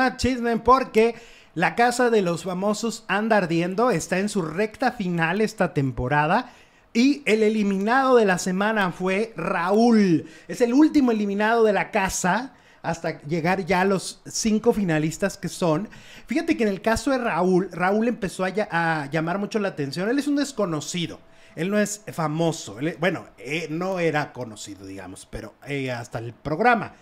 más chisme porque la casa de los famosos anda ardiendo, está en su recta final esta temporada. Y el eliminado de la semana fue Raúl. Es el último eliminado de la casa hasta llegar ya a los cinco finalistas que son. Fíjate que en el caso de Raúl, Raúl empezó a, llamar mucho la atención. Él es un desconocido. Él no es famoso. bueno, eh, no era conocido, digamos, pero eh, hasta el programa.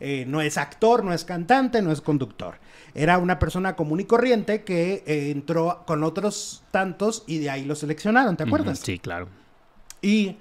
Eh, no es actor, no es cantante, no es conductor. Era una persona común y corriente que entró con otros tantos y de ahí lo seleccionaron, ¿te acuerdas? sí, claro. Y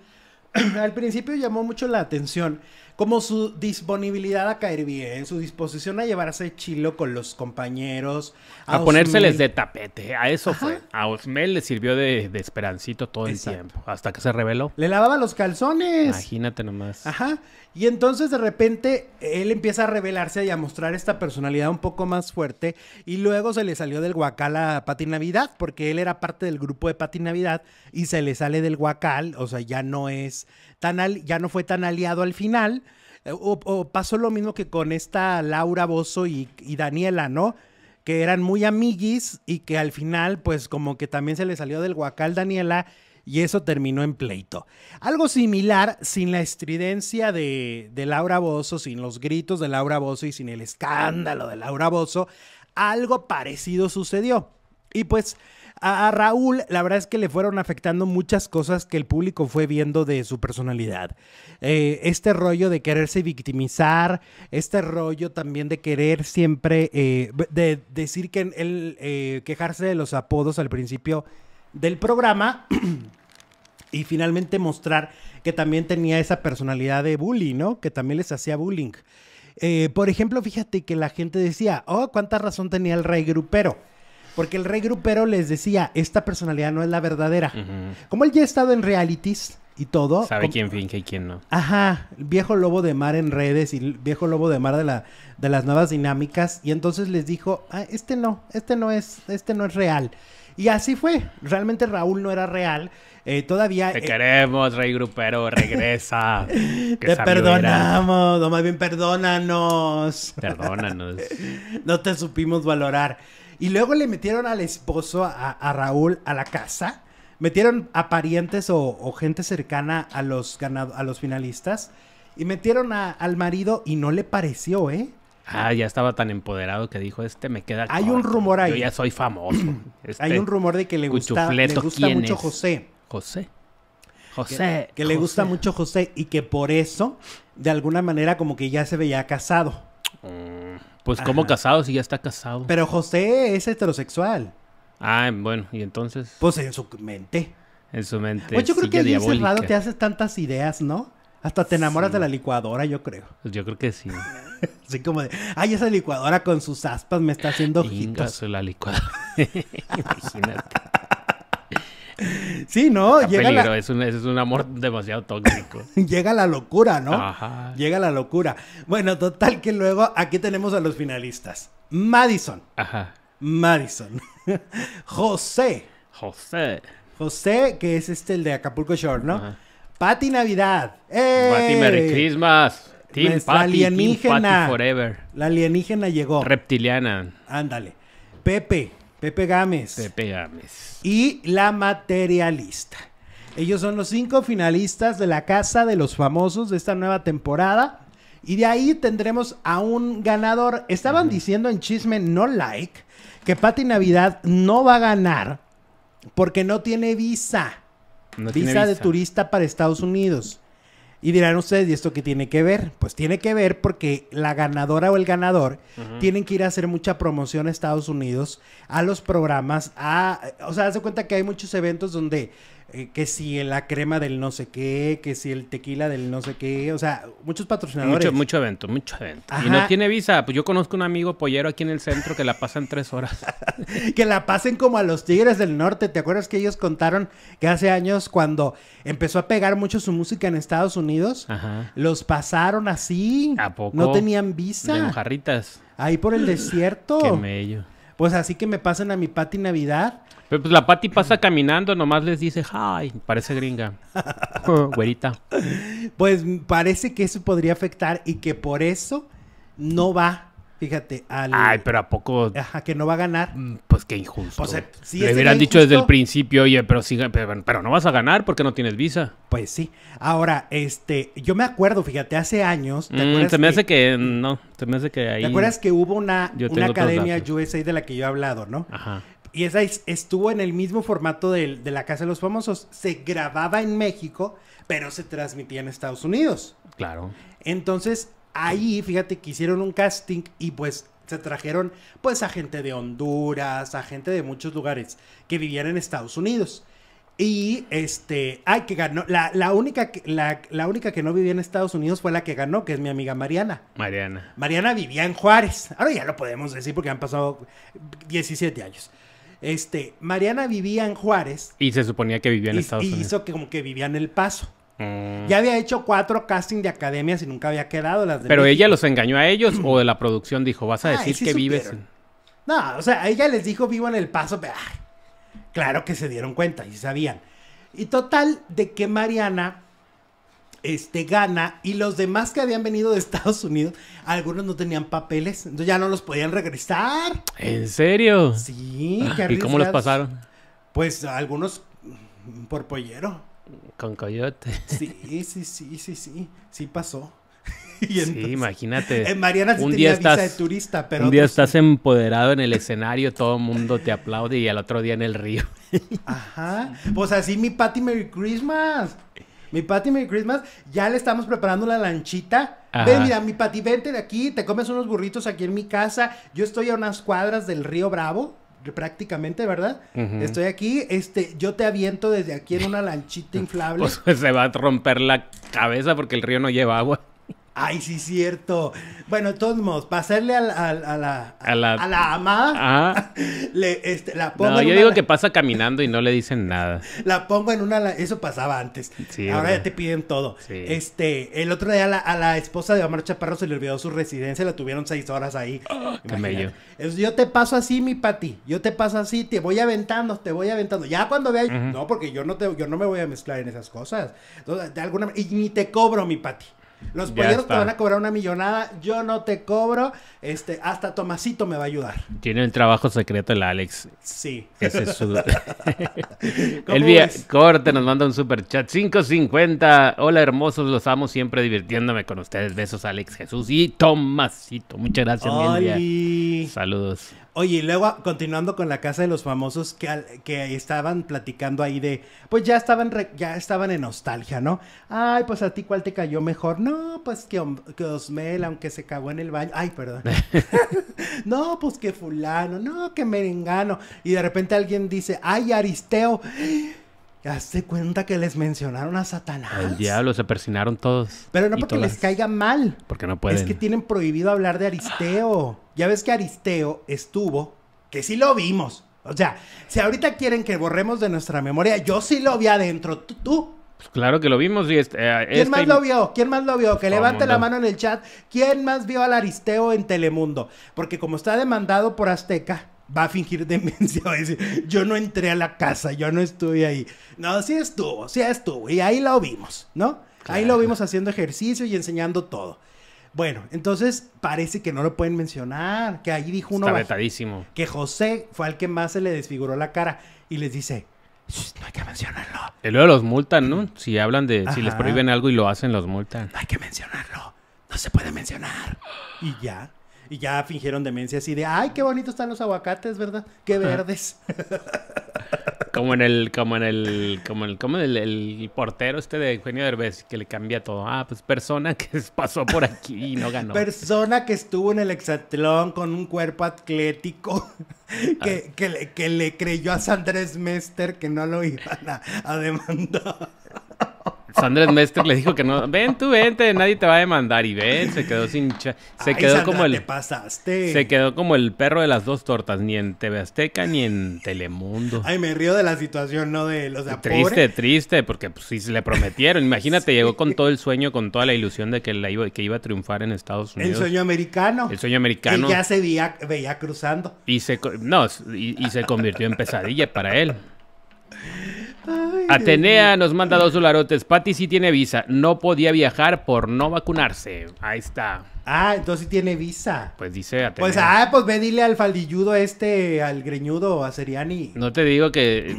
al principio llamó mucho la atención como su disponibilidad a caer bien, su disposición a llevarse chilo con los compañeros. A, ponérseles de tapete, a eso fue. A Osmel le sirvió de, esperancito todo el tiempo, hasta que se reveló. Le lavaba los calzones. Imagínate nomás. Ajá. Y entonces de repente él empieza a revelarse y a mostrar esta personalidad un poco más fuerte. Y luego se le salió del guacal a Pati Navidad, porque él era parte del grupo de Pati Navidad y se le sale del guacal, o sea, ya no es tan ya no fue tan aliado al final. Eh, o, pasó lo mismo que con esta Laura Bozo y, Daniela, ¿no? Que eran muy amiguis y que al final, pues como que también se le salió del guacal Daniela y eso terminó en pleito. Algo similar, sin la estridencia de, Laura Bozo, sin los gritos de Laura Bozo y sin el escándalo de Laura Bozo, algo parecido sucedió. Y pues a, Raúl, la verdad es que le fueron afectando muchas cosas que el público fue viendo de su personalidad. Eh, este rollo de quererse victimizar, este rollo también de querer siempre, eh, de decir que él, eh, quejarse de los apodos al principio del programa y finalmente mostrar que también tenía esa personalidad de bully, ¿no? Que también les hacía bullying. Por ejemplo, fíjate que la gente decía, oh, cuánta razón tenía el rey grupero. Porque el rey grupero les decía, esta personalidad no es la verdadera. Como él ya ha estado en realities y todo. Sabe quién finge y quién no. Ajá, el viejo lobo de mar en redes y el viejo lobo de mar de, la, de las nuevas dinámicas. Y entonces les dijo, ah, este no, este no es, este no es real. Y así fue. Realmente Raúl no era real. Eh, todavía. Te eh, queremos, Rey Grupero, regresa. te perdonamos, o más bien perdónanos. Perdónanos. no te supimos valorar. Y luego le metieron al esposo, a, Raúl, a la casa. Metieron a parientes o, gente cercana a los, a los finalistas. Y metieron al marido y no le pareció, ¿eh? Ah, ya estaba tan empoderado que dijo, este me queda... Hay un rumor ahí. Yo ya soy famoso. Hay un rumor de que le gusta, le gusta mucho José. José. José. Que, le gusta mucho José y que por eso, de alguna manera, como que ya se veía casado. Pues, ¿cómo casado si ya está casado? Pero José es heterosexual. Ah, bueno, y entonces. Pues en su mente. En su mente. Pues yo creo que ahí encerrado te haces tantas ideas, ¿no? Hasta te enamoras de la licuadora, yo creo. Pues yo creo que sí. Así como de, ay, esa licuadora con sus aspas me está haciendo ojitos. la licuadora. Imagínate. Sí, ¿no? Llega es, un, es un amor demasiado tóxico. Llega la locura, ¿no? Ajá. Llega la locura. Bueno, total que luego aquí tenemos a los finalistas. Madison. Ajá. Madison. José. José. José, que es este el de Acapulco Shore, ¿no? Ajá. Pati Navidad. ¡Eh! Pati Merry Christmas. Team la alienígena. forever. La alienígena llegó. Reptiliana. Ándale. Pepe. Pepe Gámez. Pepe Gámez. Y la materialista. Ellos son los cinco finalistas de la Casa de los Famosos de esta nueva temporada. Y de ahí tendremos a un ganador. Estaban diciendo en Chisme No Like que Pati Navidad no va a ganar porque no tiene visa visa, de turista para Estados Unidos. Y dirán ustedes, ¿y esto qué tiene que ver? Pues tiene que ver porque la ganadora o el ganador tienen que ir a hacer mucha promoción a Estados Unidos, a los programas, a... O sea, haz cuenta que hay muchos eventos donde eh, que si la crema del no sé qué, que si el tequila del no sé qué, o sea, muchos patrocinadores. Mucho, mucho evento, mucho evento. Y no tiene visa, pues yo conozco un amigo pollero aquí en el centro que la pasan tres horas. que la pasen como a los Tigres del Norte, ¿te acuerdas que ellos contaron que hace años cuando empezó a pegar mucho su música en Estados Unidos, los pasaron así, ¿A poco? no tenían visa. De mojarritas. Ahí por el desierto. Qué mello. Pues así que me pasen a mi Pati Navidad pero pues la Pati pasa caminando, nomás les dice, ay, parece gringa. Güerita. Pues parece que eso podría afectar y que por eso no va fíjate, al... Ay, pero ¿a poco? Ajá, que no va a ganar. Mm, Pues qué injusto. O sea, sí Le hubieran dicho desde el principio, oye, pero, sí, pero, pero no vas a ganar porque no tienes visa. Pues sí. Ahora, este, yo me acuerdo, fíjate, hace años. ¿te Mm, se me que- hace que no, se me hace que ahí. ¿Te acuerdas que hubo una, una academia. USA de la que yo he hablado, no? Ajá. Y esa es- estuvo en el mismo formato del- de, la Casa de los Famosos. Se grababa en México, pero se transmitía en Estados Unidos. Claro. Entonces, ahí, fíjate que hicieron un casting y pues se trajeron pues a gente de Honduras, a gente de muchos lugares que vivían en Estados Unidos. Y este, ay, que ganó, la, la única, que- la, la única que no vivía en Estados Unidos fue la que ganó, que es mi amiga Mariana. Mariana. Mariana vivía en Juárez. Ahora ya lo podemos decir porque han pasado 17 años. Este, Mariana vivía en Juárez Y se suponía que vivía en y, Estados y Unidos. hizo que como que vivía en El Paso. Mm. Ya había hecho cuatro castings de academias y nunca había quedado las de Pero México. ella los engañó a ellos o de la producción dijo, vas a decir sí que vives. No, o sea, ella les dijo vivo en El Paso, pero ay, claro que se dieron cuenta y sabían. Y total de que Mariana este gana y los demás que habían venido de Estados Unidos, algunos no tenían papeles, entonces ya no los podían regresar. ¿En serio? Sí, qué ¿Y cómo los pasaron? Pues algunos por pollero. Con coyote. Sí, sí, sí, sí, sí, sí pasó. Y Sí, imagínate. Eh, Mariana sí un tenía día visa estás, de turista, pero un día sí. estás empoderado en el escenario, todo el mundo te aplaude y al otro día en el río. Ajá. Pues así mi Patty Merry Christmas. Mi Patty Merry Christmas, ya le estamos preparando la lanchita. Ajá. Ven, mira, mi Patty, vente de aquí, te comes unos burritos aquí en mi casa. Yo estoy a unas cuadras del río Bravo, prácticamente, ¿verdad? Estoy aquí, este, yo te aviento desde aquí en una lanchita inflable. Pues se va a romper la cabeza porque el río no lleva agua. Ay, sí, cierto. Bueno, de todos modos, para hacerle al- al- a, la, A la- a la amada, Ah, le, este, la pongo no, en yo una digo la- que pasa caminando y no le dicen nada. La pongo en una... la- Eso pasaba antes. Sí, Ahora ya te piden todo. Sí. Este, el otro día a la, a la esposa de Omar Chaparro se le olvidó su residencia. La tuvieron seis horas ahí. Es- yo te paso así, mi Pati. Yo te paso así, te voy aventando, te voy aventando. Ya cuando vea... No, porque yo no, te, yo no me voy a mezclar en esas cosas. Entonces, de alguna Y ni te cobro, mi Pati. Los polleros te van a cobrar una millonada. Yo no te cobro. Este, hasta Tomasito me va a ayudar. Tiene el trabajo secreto el Alex. Sí. Ese es su... ¿Cómo Elvia ves? Corte nos manda un super chat. 550. Hola hermosos, los amo siempre divirtiéndome con ustedes. Besos Alex Jesús y Tomasito. Muchas gracias. Saludos. Oye, y luego continuando con la casa de los famosos que, al- que estaban platicando ahí de, pues ya estaban re- ya estaban en nostalgia, ¿no? Ay, pues a ti cuál te cayó mejor. No, pues que, que Osmel, aunque se cagó en el baño. Ay, perdón. no, pues que fulano, no, que merengano. Y de repente alguien dice, ay, Aristeo. Se cuenta que les mencionaron a Satanás. Al diablo se persinaron todos. Pero no porque todas. les caiga mal. Porque no pueden. Es que tienen prohibido hablar de Aristeo. Ya ves que Aristeo estuvo, que sí lo vimos. O sea, si ahorita quieren que borremos de nuestra memoria, yo sí lo vi adentro. ¿Tú? tú? Pues claro que lo vimos y este, eh, ¿Quién este- más lo vio? ¿Quién más lo vio? Que levante la mano en el chat. ¿Quién más vio al Aristeo en Telemundo? Porque como está demandado por Azteca, va a fingir demencia. Va a decir, yo no entré a la casa, yo no estuve ahí. No, sí estuvo, sí estuvo. Y ahí lo vimos, ¿no? Ahí lo vimos haciendo ejercicio y enseñando todo. Bueno, entonces parece que no lo pueden mencionar. Que ahí dijo uno Está vetadísimo. que José fue al que más se le desfiguró la cara y les dice, "Shh, no hay que mencionarlo, Y luego los multan, ¿no? Si hablan de, si les prohíben algo y lo hacen, los multan. no hay que mencionarlo, no se puede mencionar. Y ya, y ya fingieron demencia así de, ay, qué bonitos están los aguacates, ¿verdad? Qué verdes. Como en el, como en el, como el, como el, el portero este de Eugenio Derbez, que le cambia todo. Ah, pues persona que pasó por aquí y no ganó. Persona que estuvo en el hexatlón con un cuerpo atlético, que, que, le, que le creyó a Sandrés Mester que no lo iban a, a demandar. Sandra Mester le dijo que no, ven tú, vente, nadie te va a demandar. Y ven, se quedó sin cha- Se Ay, quedó Sandra, como te el. pasaste. Se quedó como el perro de las dos tortas, ni en TV Azteca ni en Telemundo. Ay, me río de la situación, ¿no? De los de Triste, pobre. triste, porque pues sí se le prometieron. Imagínate, llegó con todo el sueño, con toda la ilusión de que, la iba, que iba a triunfar en Estados El Unidos. sueño americano. El sueño americano. Que ya se veía, veía cruzando. Y se, no, y, y se convirtió en pesadilla para él. Ay, Atenea nos manda dos dolarotes. Patty sí tiene visa. No podía viajar por no vacunarse. Ahí está. Ah, entonces sí tiene visa. Pues dice a Pues, ah, pues ve, dile al faldilludo este, al greñudo, a Seriani. No te digo que,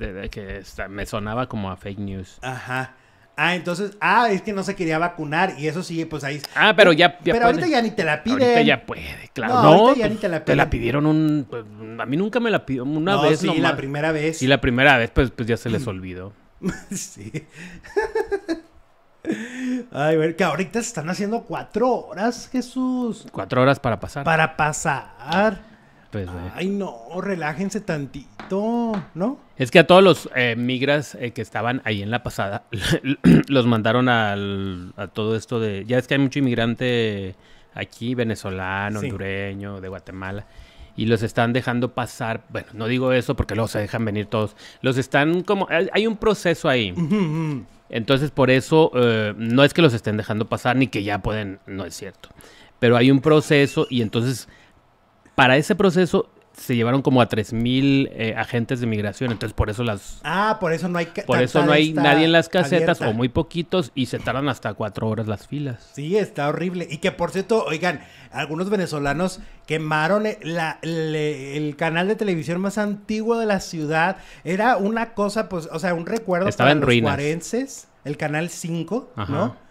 eh, que está- me sonaba como a fake news. Ajá. Ah, entonces, ah, es que no se quería vacunar y eso sí, pues ahí. Ah, pero ya, ya Pero ahorita ya ni te la piden. Ahorita ya puede, claro. No, No, ahorita ya pues, ni te la te la piden. pidieron un... pues, a mí nunca me la pidió una no, vez sí, nomás. la primera vez. Y la primera vez, pues, pues ya se les olvidó. sí. Ay, ver, que ahorita se están haciendo cuatro horas, Jesús. Cuatro horas para pasar. Para pasar. Pues. Ay, no, relájense tantito, ¿no? Es que a todos los eh, migras eh, que estaban ahí en la pasada, los mandaron al- a todo esto de... Ya es que hay mucho inmigrante aquí, venezolano, Sí. hondureño, de Guatemala, y los están dejando pasar. Bueno, no digo eso porque luego se dejan venir todos. Los están como... Hay un proceso ahí. Entonces, por eso, eh, no es que los estén dejando pasar ni que ya pueden, no es cierto. Pero hay un proceso y entonces, para ese proceso, se llevaron como a 3.000 eh, agentes de migración. Entonces, por eso las... Ah, por eso no hay Por eso no hay nadie en las casetas abierta. o muy poquitos y se tardan hasta cuatro horas las filas. Sí, está horrible. Y que por cierto, oigan, algunos venezolanos quemaron e- la- le- el canal de televisión más antiguo de la ciudad. Era una cosa, pues, o sea, un recuerdo Estaba para en los ruinas. el canal 5, Ajá. ¿no?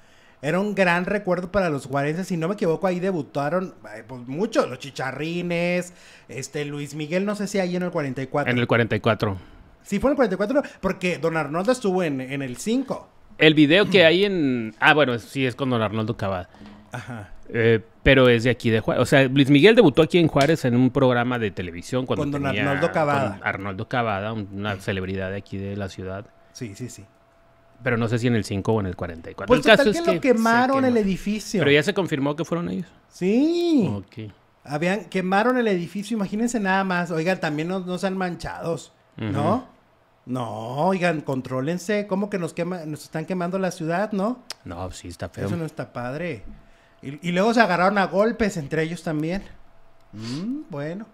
Era un gran recuerdo para los juarenses. Si no me equivoco, ahí debutaron eh, pues, muchos, los chicharrines, este Luis Miguel, no sé si ahí en el 44. En el 44. Sí, fue en el 44, porque Don Arnoldo estuvo en, en el 5. El video que hay en... Ah, bueno, sí, es con don Arnoldo Cavada. Ajá. Eh, pero es de aquí de Juárez. O sea, Luis Miguel debutó aquí en Juárez en un programa de televisión cuando Con don tenía- Arnoldo Cavada. con Arnoldo Cavada, un- una celebridad de aquí de la ciudad. Sí, sí, sí. Pero no sé si en el 5 o en el 44. Pues el total caso que es lo quemaron el edificio. Pero ya se confirmó que fueron ellos. Sí. Ok. Habían, quemaron el edificio, imagínense nada más. Oigan, también no, no sean manchados, ¿no? No, oigan, contrólense. ¿Cómo que nos quema, nos están quemando la ciudad, no? No, sí, está feo. Eso no está padre. Y, y luego se agarraron a golpes entre ellos también. Mm, bueno.